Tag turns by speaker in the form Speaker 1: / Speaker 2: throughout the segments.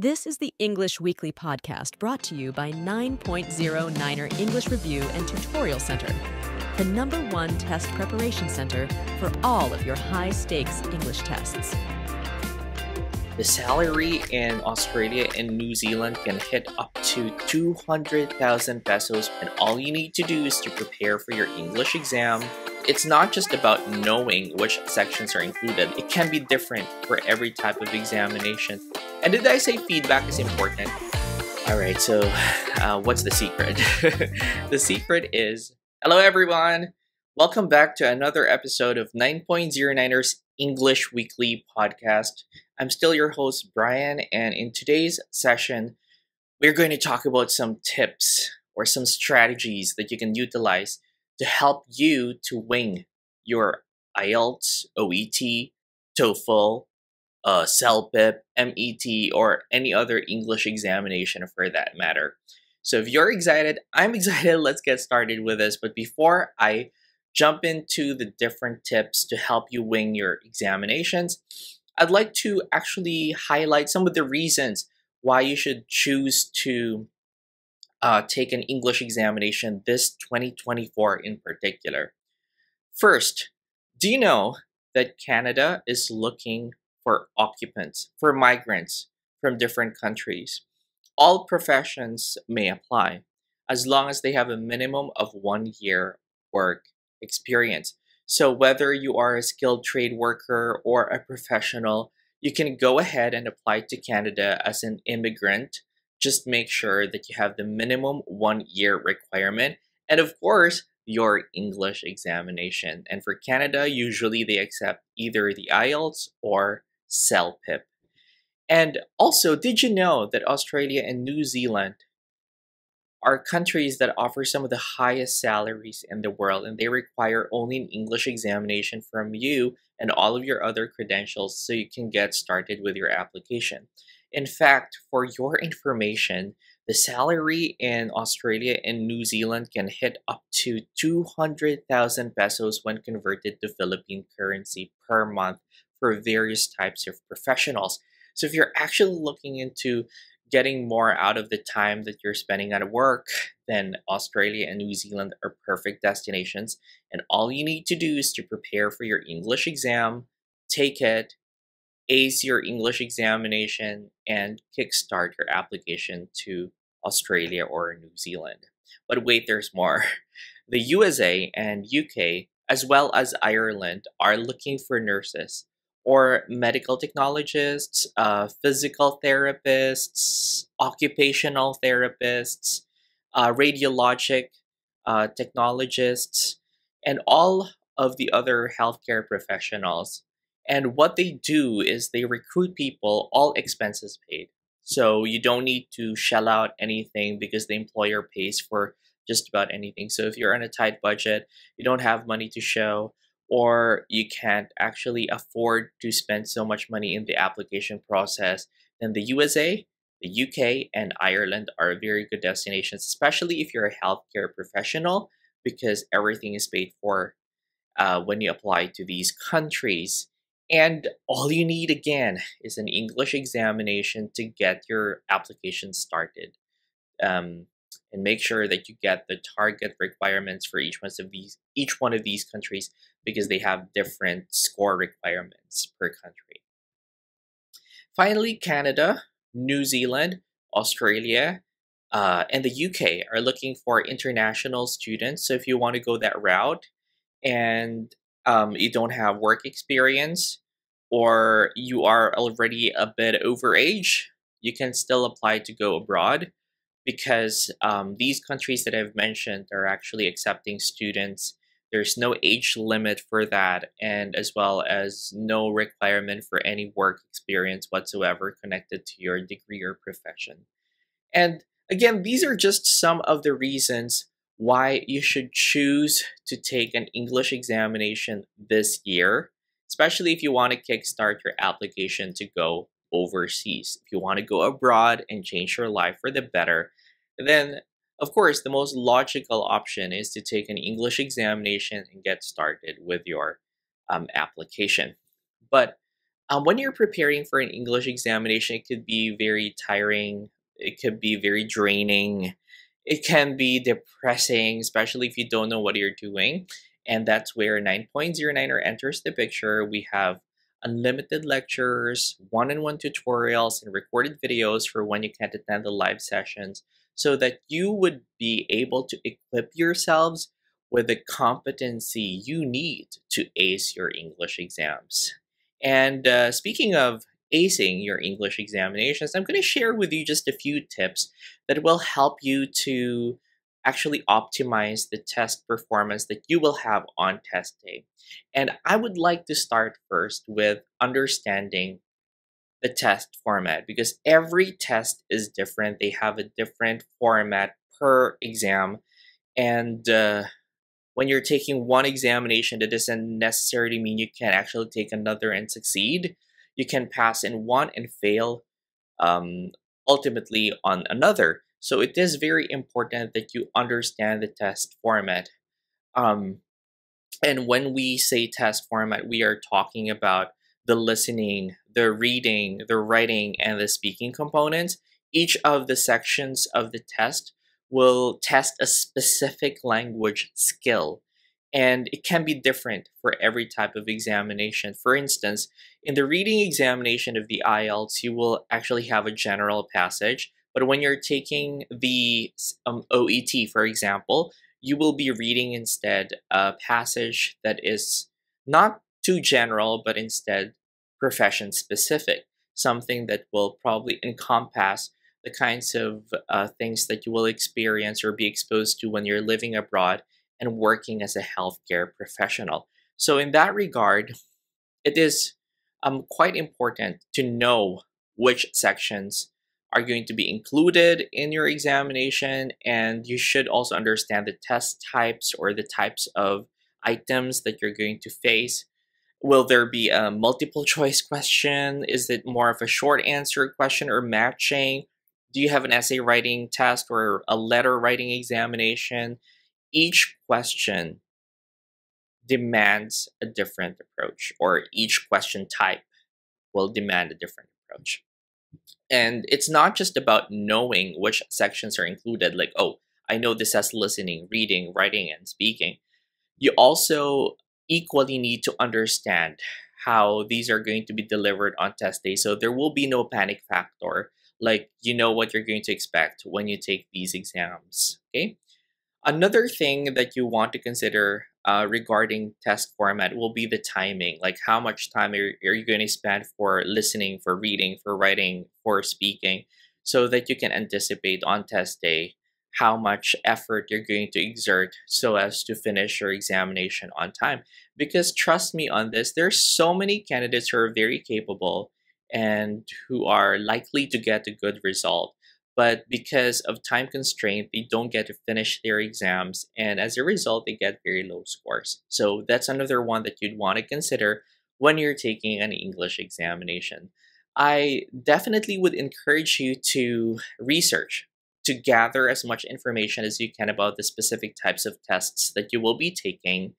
Speaker 1: This is the English Weekly podcast brought to you by 9.0 Niner English Review and Tutorial Center, the number one test preparation center for all of your high stakes English tests.
Speaker 2: The salary in Australia and New Zealand can hit up to 200,000 pesos, and all you need to do is to prepare for your English exam. It's not just about knowing which sections are included, it can be different for every type of examination. And did I say feedback is important? Alright, so uh, what's the secret? the secret is hello, everyone. Welcome back to another episode of 9.0 Niners English Weekly Podcast. I'm still your host, Brian, and in today's session, we're going to talk about some tips or some strategies that you can utilize to help you to wing your IELTS, OET, TOEFL, uh, CELPIP, MET, or any other English examination for that matter. So if you're excited, I'm excited. Let's get started with this. But before I jump into the different tips to help you wing your examinations, I'd like to actually highlight some of the reasons why you should choose to uh, take an English examination this 2024 in particular. First, do you know that Canada is looking for occupants, for migrants from different countries? All professions may apply as long as they have a minimum of one year work experience. So whether you are a skilled trade worker or a professional, you can go ahead and apply to Canada as an immigrant just make sure that you have the minimum one year requirement and of course your English examination. And for Canada, usually they accept either the IELTS or CELPIP. And also, did you know that Australia and New Zealand are countries that offer some of the highest salaries in the world and they require only an English examination from you and all of your other credentials so you can get started with your application. In fact, for your information, the salary in Australia and New Zealand can hit up to 200,000 pesos when converted to Philippine currency per month for various types of professionals. So if you're actually looking into getting more out of the time that you're spending at work, then Australia and New Zealand are perfect destinations. And all you need to do is to prepare for your English exam, take it, ace your English examination, and kickstart your application to Australia or New Zealand. But wait, there's more. The USA and UK, as well as Ireland, are looking for nurses or medical technologists, uh, physical therapists, occupational therapists, uh, radiologic uh, technologists, and all of the other healthcare professionals and what they do is they recruit people, all expenses paid. So you don't need to shell out anything because the employer pays for just about anything. So if you're on a tight budget, you don't have money to show, or you can't actually afford to spend so much money in the application process, then the USA, the UK, and Ireland are very good destinations, especially if you're a healthcare professional, because everything is paid for uh, when you apply to these countries. And all you need again is an English examination to get your application started. Um, and make sure that you get the target requirements for each one of these each one of these countries because they have different score requirements per country. Finally, Canada, New Zealand, Australia, uh, and the UK are looking for international students. So if you want to go that route and um, you don't have work experience or you are already a bit over age, you can still apply to go abroad because um, these countries that I've mentioned are actually accepting students. There's no age limit for that, and as well as no requirement for any work experience whatsoever connected to your degree or profession. And again, these are just some of the reasons why you should choose to take an English examination this year, especially if you want to kickstart your application to go overseas. If you want to go abroad and change your life for the better, then of course, the most logical option is to take an English examination and get started with your um, application. But Um, when you're preparing for an English examination, it could be very tiring. It could be very draining. It can be depressing, especially if you don't know what you're doing. And that's where 9.0 Niner enters the picture. We have unlimited lectures, one-on-one tutorials, and recorded videos for when you can't attend the live sessions so that you would be able to equip yourselves with the competency you need to ace your English exams. And uh, speaking of acing your English examinations, I'm going to share with you just a few tips that will help you to actually optimize the test performance that you will have on test day. And I would like to start first with understanding the test format because every test is different. They have a different format per exam. And uh, when you're taking one examination, that doesn't necessarily mean you can actually take another and succeed. You can pass in one and fail um, ultimately on another. So it is very important that you understand the test format. Um, and when we say test format, we are talking about the listening, the reading, the writing, and the speaking components. Each of the sections of the test will test a specific language skill and it can be different for every type of examination. For instance, in the reading examination of the IELTS, you will actually have a general passage, but when you're taking the um, OET, for example, you will be reading instead a passage that is not too general, but instead profession specific, something that will probably encompass the kinds of uh, things that you will experience or be exposed to when you're living abroad and working as a healthcare professional. So, in that regard, it is um, quite important to know which sections are going to be included in your examination, and you should also understand the test types or the types of items that you're going to face. Will there be a multiple choice question? Is it more of a short answer question or matching? do you have an essay writing test or a letter writing examination? Each question demands a different approach, or each question type will demand a different approach. And it's not just about knowing which sections are included, like, oh, I know this has listening, reading, writing, and speaking. You also equally need to understand how these are going to be delivered on test day. So there will be no panic factor like you know what you're going to expect when you take these exams okay another thing that you want to consider uh, regarding test format will be the timing like how much time are, are you going to spend for listening for reading for writing for speaking so that you can anticipate on test day how much effort you're going to exert so as to finish your examination on time because trust me on this there's so many candidates who are very capable and who are likely to get a good result. But because of time constraint, they don't get to finish their exams, and as a result, they get very low scores. So that's another one that you'd want to consider when you're taking an English examination. I definitely would encourage you to research, to gather as much information as you can about the specific types of tests that you will be taking,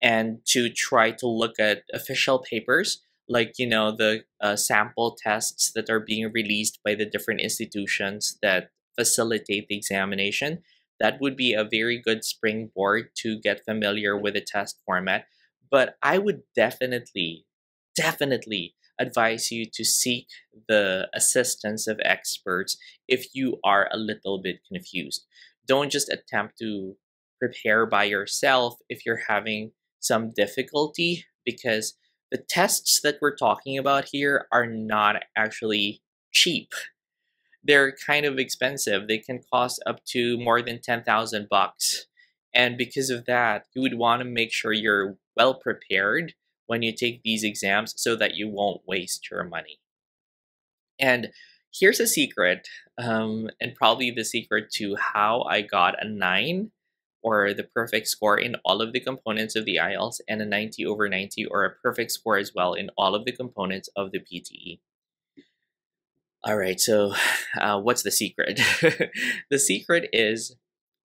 Speaker 2: and to try to look at official papers like you know the uh, sample tests that are being released by the different institutions that facilitate the examination that would be a very good springboard to get familiar with the test format. But i would definitely definitely advise you to seek the assistance of experts if you are a little bit confused. Don't just attempt to prepare by yourself if you're having some difficulty because the tests that we're talking about here are not actually cheap. They're kind of expensive. They can cost up to more than 10,000 bucks. And because of that, you would want to make sure you're well prepared when you take these exams so that you won't waste your money. And here's a secret, um, and probably the secret to how I got a 9 or the perfect score in all of the components of the IELTS and a 90 over 90 or a perfect score as well in all of the components of the PTE. All right, so uh, what's the secret? the secret is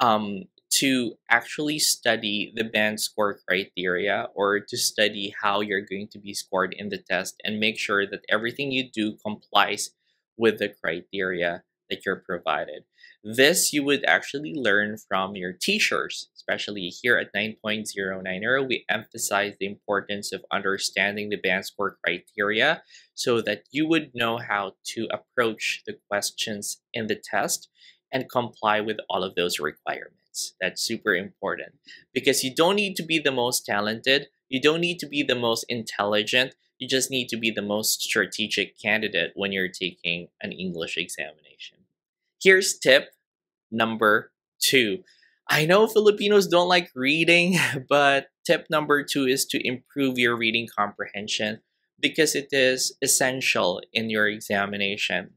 Speaker 2: um, to actually study the band score criteria or to study how you're going to be scored in the test and make sure that everything you do complies with the criteria that you're provided. This you would actually learn from your teachers, especially here at 9.0 Niner. We emphasize the importance of understanding the band score criteria so that you would know how to approach the questions in the test and comply with all of those requirements. That's super important because you don't need to be the most talented, you don't need to be the most intelligent, you just need to be the most strategic candidate when you're taking an English examination. Here's tip number two. I know Filipinos don't like reading, but tip number two is to improve your reading comprehension because it is essential in your examination.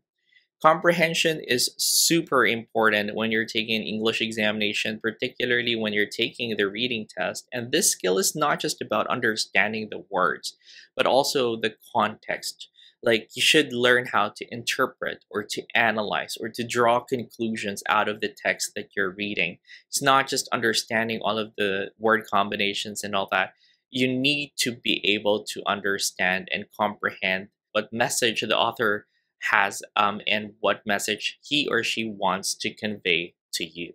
Speaker 2: Comprehension is super important when you're taking an English examination, particularly when you're taking the reading test. And this skill is not just about understanding the words, but also the context. Like you should learn how to interpret or to analyze or to draw conclusions out of the text that you're reading. It's not just understanding all of the word combinations and all that. You need to be able to understand and comprehend what message the author has um, and what message he or she wants to convey to you.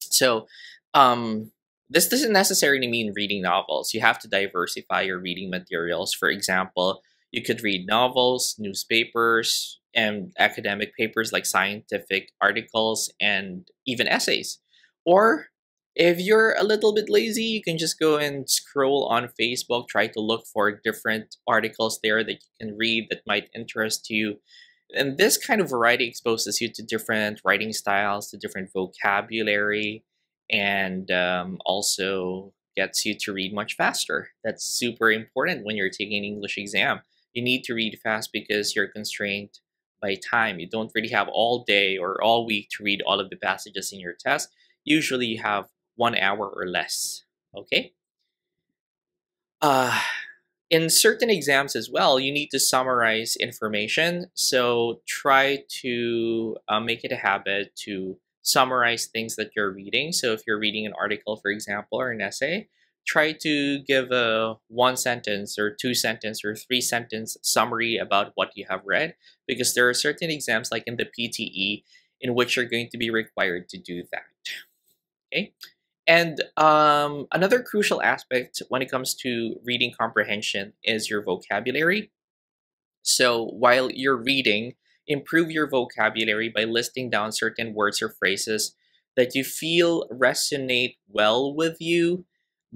Speaker 2: So, um, this doesn't necessarily mean reading novels. You have to diversify your reading materials. For example, you could read novels, newspapers, and academic papers like scientific articles and even essays. Or if you're a little bit lazy, you can just go and scroll on Facebook, try to look for different articles there that you can read that might interest you. And this kind of variety exposes you to different writing styles, to different vocabulary, and um, also gets you to read much faster. That's super important when you're taking an English exam. You need to read fast because you're constrained by time. You don't really have all day or all week to read all of the passages in your test. Usually you have one hour or less. Okay? Uh, in certain exams as well, you need to summarize information. So try to uh, make it a habit to summarize things that you're reading. So if you're reading an article, for example, or an essay, try to give a one sentence or two sentence or three sentence summary about what you have read because there are certain exams like in the PTE in which you're going to be required to do that. Okay. And um, another crucial aspect when it comes to reading comprehension is your vocabulary. So while you're reading, improve your vocabulary by listing down certain words or phrases that you feel resonate well with you,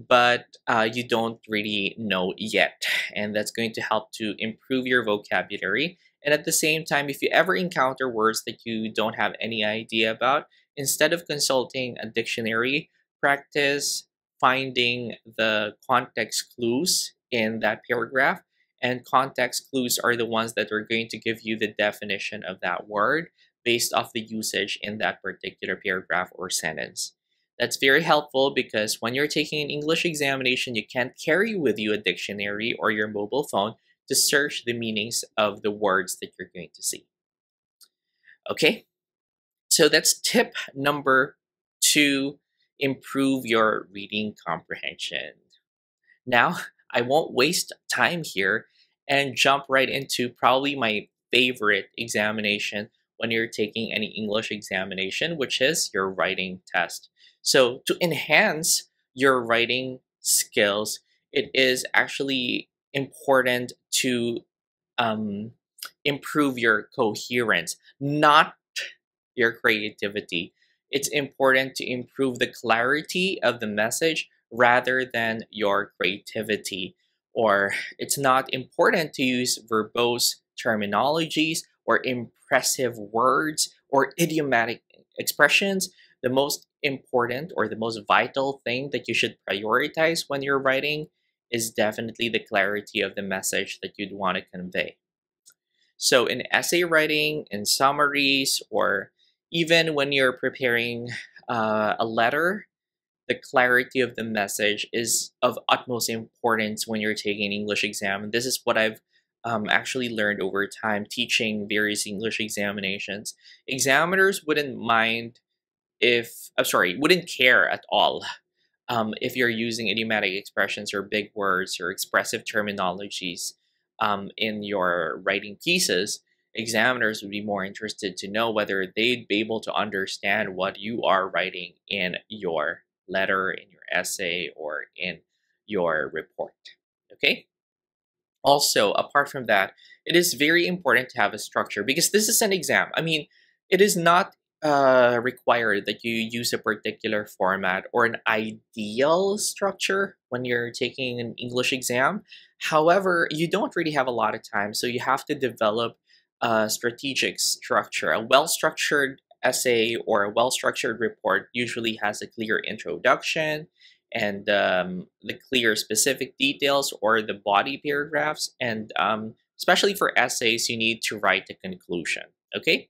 Speaker 2: but uh, you don't really know yet. And that's going to help to improve your vocabulary. And at the same time, if you ever encounter words that you don't have any idea about, instead of consulting a dictionary, practice finding the context clues in that paragraph. And context clues are the ones that are going to give you the definition of that word based off the usage in that particular paragraph or sentence. That's very helpful because when you're taking an English examination, you can't carry with you a dictionary or your mobile phone to search the meanings of the words that you're going to see. Okay, so that's tip number two improve your reading comprehension. Now, I won't waste time here and jump right into probably my favorite examination when you're taking any English examination, which is your writing test. So, to enhance your writing skills, it is actually important to um, improve your coherence, not your creativity it's important to improve the clarity of the message rather than your creativity. Or it's not important to use verbose terminologies or impressive words or idiomatic expressions. The most important or the most vital thing that you should prioritize when you're writing is definitely the clarity of the message that you'd want to convey. So in essay writing, in summaries, or even when you're preparing uh, a letter, the clarity of the message is of utmost importance when you're taking an English exam. this is what I've um, actually learned over time teaching various English examinations. Examiners wouldn't mind if I'm sorry, wouldn't care at all um, if you're using idiomatic expressions or big words or expressive terminologies um, in your writing pieces, examiners would be more interested to know whether they'd be able to understand what you are writing in your letter, in your essay, or in your report. Okay? Also, apart from that, it is very important to have a structure because this is an exam. I mean, it is not uh, required that you use a particular format or an ideal structure when you're taking an English exam. However, you don't really have a lot of time, so you have to develop a strategic structure. A well-structured essay or a well-structured report usually has a clear introduction and um, the clear specific details or the body paragraphs. And um, especially for essays, you need to write the conclusion, okay?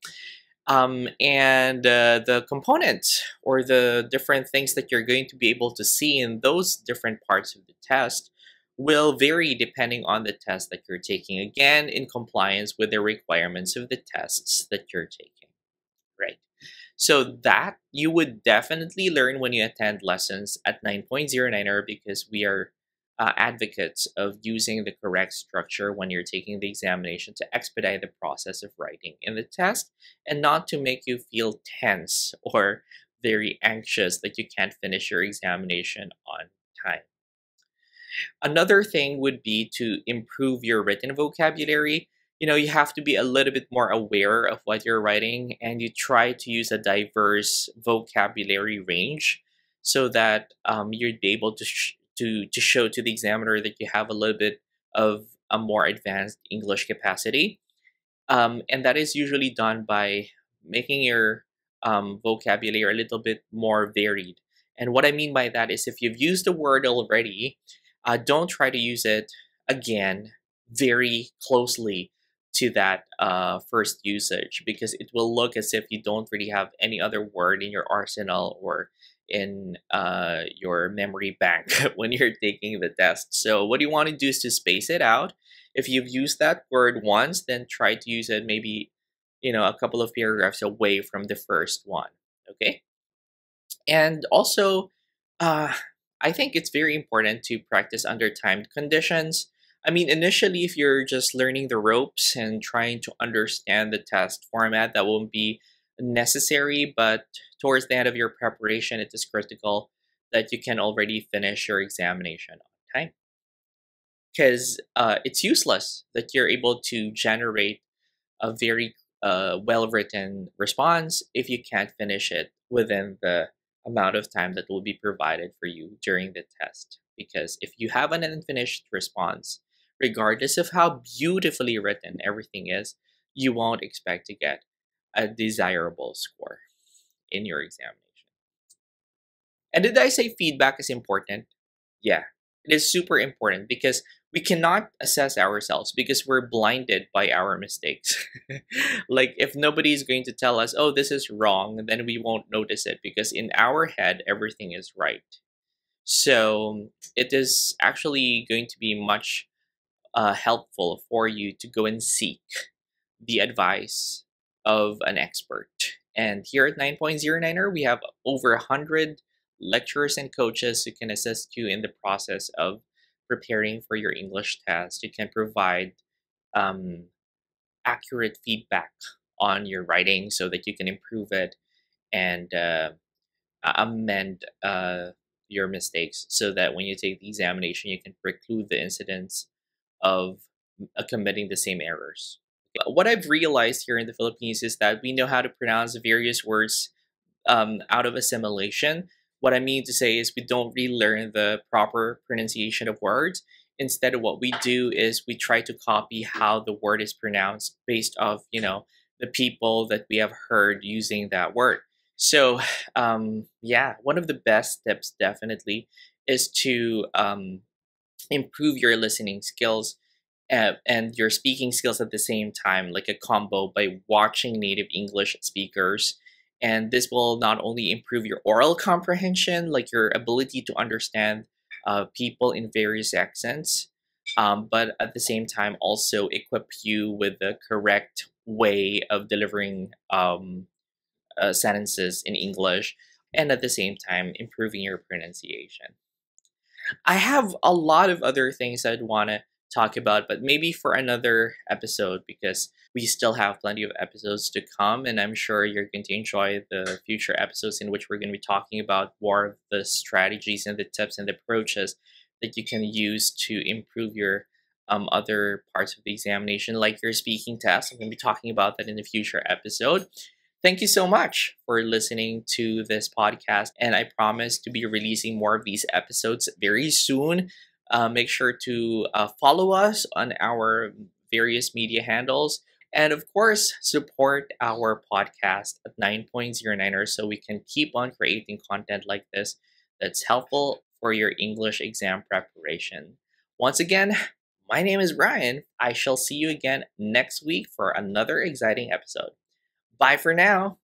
Speaker 2: Um, and uh, the components or the different things that you're going to be able to see in those different parts of the test will vary depending on the test that you're taking. Again, in compliance with the requirements of the tests that you're taking, right? So that you would definitely learn when you attend lessons at 9.0 Niner because we are uh, advocates of using the correct structure when you're taking the examination to expedite the process of writing in the test and not to make you feel tense or very anxious that you can't finish your examination on time. Another thing would be to improve your written vocabulary. You know, you have to be a little bit more aware of what you're writing and you try to use a diverse vocabulary range so that um, you'd be able to to to show to the examiner that you have a little bit of a more advanced English capacity. Um, and that is usually done by making your um, vocabulary a little bit more varied. And what I mean by that is if you've used a word already, uh, don't try to use it again very closely to that uh, first usage because it will look as if you don't really have any other word in your arsenal or in uh, your memory bank when you're taking the test. So what do you want to do is to space it out. If you've used that word once, then try to use it maybe, you know, a couple of paragraphs away from the first one, okay? And also, uh, I think it's very important to practice under timed conditions. I mean, initially, if you're just learning the ropes and trying to understand the test format, that won't be necessary, but towards the end of your preparation, it is critical that you can already finish your examination on time. Because uh, it's useless that you're able to generate a very uh, well-written response if you can't finish it within the amount of time that will be provided for you during the test. Because if you have an unfinished response, regardless of how beautifully written everything is, you won't expect to get a desirable score in your examination. And did I say feedback is important? Yeah, it is super important because we cannot assess ourselves because we're blinded by our mistakes. like if nobody is going to tell us, oh, this is wrong, then we won't notice it because in our head, everything is right. So it is actually going to be much uh, helpful for you to go and seek the advice of an expert. And here at 9.0 Niner, we have over 100 lecturers and coaches who can assist you in the process of preparing for your English test. You can provide um, accurate feedback on your writing so that you can improve it and uh, amend uh, your mistakes so that when you take the examination, you can preclude the incidence of uh, committing the same errors what I've realized here in the Philippines is that we know how to pronounce various words um, out of assimilation. What I mean to say is we don't really learn the proper pronunciation of words. Instead, of what we do is we try to copy how the word is pronounced based off, you know, the people that we have heard using that word. So, um, yeah, one of the best tips definitely is to um, improve your listening skills and your speaking skills at the same time, like a combo by watching native English speakers. And this will not only improve your oral comprehension, like your ability to understand uh, people in various accents, um, but at the same time also equip you with the correct way of delivering um, uh, sentences in English and at the same time improving your pronunciation. I have a lot of other things I'd want to talk about, but maybe for another episode because we still have plenty of episodes to come, and I'm sure you're going to enjoy the future episodes in which we're going to be talking about more of the strategies and the tips and the approaches that you can use to improve your um, other parts of the examination, like your speaking test. I'm going to be talking about that in a future episode. Thank you so much for listening to this podcast, and I promise to be releasing more of these episodes very soon. Uh, make sure to uh, follow us on our various media handles. And of course, support our podcast at 9.0 Niners so we can keep on creating content like this that's helpful for your English exam preparation. Once again, my name is Brian. I shall see you again next week for another exciting episode. Bye for now.